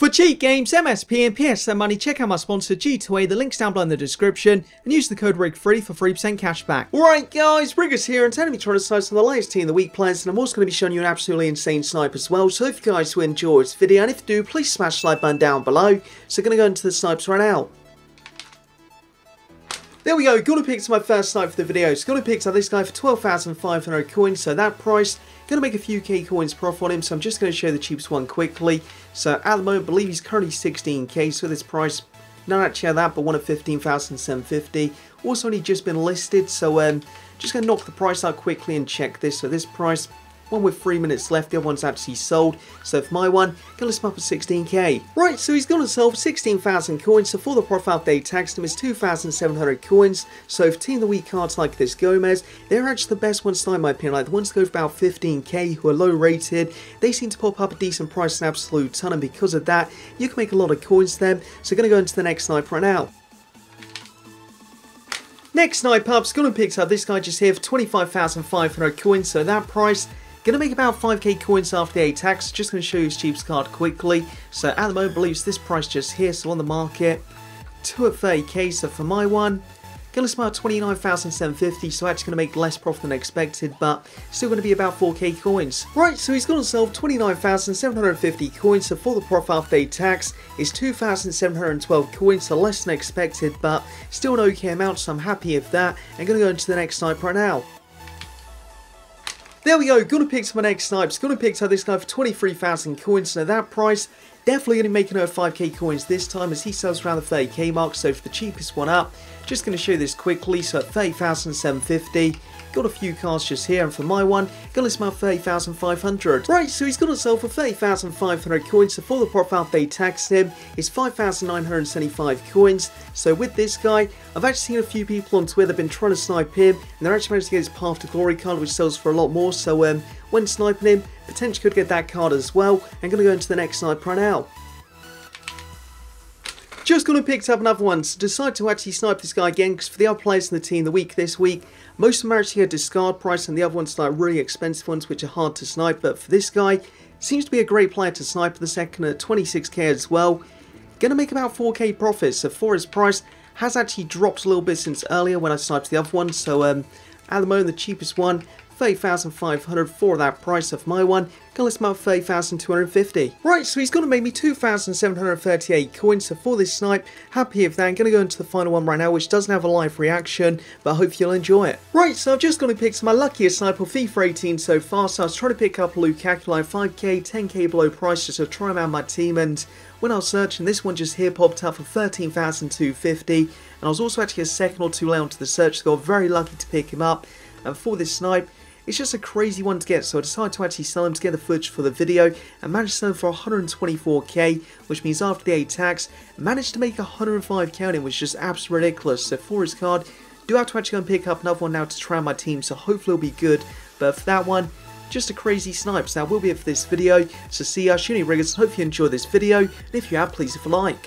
For cheat games, MSP and PSN money, check out my sponsor G2A, the link's down below in the description, and use the code RIG3 for 3% cashback. Alright guys, Riggers here, and today I'm trying to snipe some of the latest Team of the Week players, and I'm also going to be showing you an absolutely insane snipe as well, so if you guys do enjoy this video, and if you do, please smash the like button down below. So going to go into the snipes right now. There we go, Gonna Picks my first snipe for the video. Gonna Picks are this guy for 12,500 coins, so that price, gonna make a few K coins profit on him, so I'm just gonna show the cheapest one quickly. So at the moment, I believe he's currently 16k, so this price, not actually at that, but one of 15,750. Also only just been listed, so um, just gonna knock the price out quickly and check this. So this price, one with 3 minutes left, the other one's actually sold. So for my one, gonna him up at 16k. Right, so he's gonna sell 16,000 coins, so for the profile they taxed him is 2,700 coins. So for Team of the Week cards like this Gomez, they're actually the best ones in my opinion. Like the ones that go for about 15k who are low rated, they seem to pop up a decent price an absolute ton, and because of that, you can make a lot of coins them. So gonna go into the next snipe right now. Next snipe up, Scotland picks up this guy just here for 25,500 coins, so that price Gonna make about 5k coins after the EA tax, just gonna show you his cheapest card quickly. So at the moment, believes this price just here, so on the market, 2 at 30k, so for my one, Gonna spend 29,750, so actually gonna make less profit than expected, but still gonna be about 4k coins. Right, so he's gonna sell 29,750 coins, so for the profit after tax is 2,712 coins, so less than expected, but still an okay amount, so I'm happy with that. And gonna go into the next snipe right now. There we go, gonna pick some next snipes. Gonna pick up this guy for 23,000 coins. Now that price, definitely gonna be making her 5k coins this time as he sells around the 30k mark. So for the cheapest one up, just gonna show you this quickly. So at 30,750, Got a few cars just here, and for my one, gonna list my 30,500. Right, so he's gonna sell for 30,500 coins, so for the profile they taxed him is 5,975 coins. So with this guy, I've actually seen a few people on Twitter been trying to snipe him, and they're actually managed to get his Path to Glory card, which sells for a lot more, so um, when sniping him, potentially could get that card as well. I'm gonna go into the next snipe right now. Just gonna pick up another one, so decide to actually snipe this guy again, because for the other players in the team the week this week, most of them are actually a discard price, and the other ones are like really expensive ones, which are hard to snipe, but for this guy, seems to be a great player to snipe the second at 26k as well. Gonna make about 4k profit, so for his price, has actually dropped a little bit since earlier when I sniped the other one, so um, at the moment the cheapest one 30,500 for that price of my one. Gonna list him out 30,250. Right, so he's gonna make me 2,738 coins. So for this snipe, happy with that. I'm gonna go into the final one right now, which doesn't have a live reaction, but I hope you'll enjoy it. Right, so I've just gonna pick my luckiest snipe sniper FIFA 18 so far. So I was trying to pick up Lukaku like 5k, 10k below price just to try him out my team and when I was searching, this one just here popped up for 13,250 and I was also actually a second or two late onto the search, so got very lucky to pick him up. And for this snipe, it's just a crazy one to get, so I decided to actually sell him to get the footage for the video and managed to sell him for 124k, which means after the EA tax, managed to make 105 counting, which is just absolutely ridiculous. So for his card, do have to actually go and pick up another one now to try on my team, so hopefully it'll be good. But for that one, just a crazy snipe. So that will be it for this video. So see ya, Shuni Riggers, hope you enjoyed this video, and if you have, please leave a like.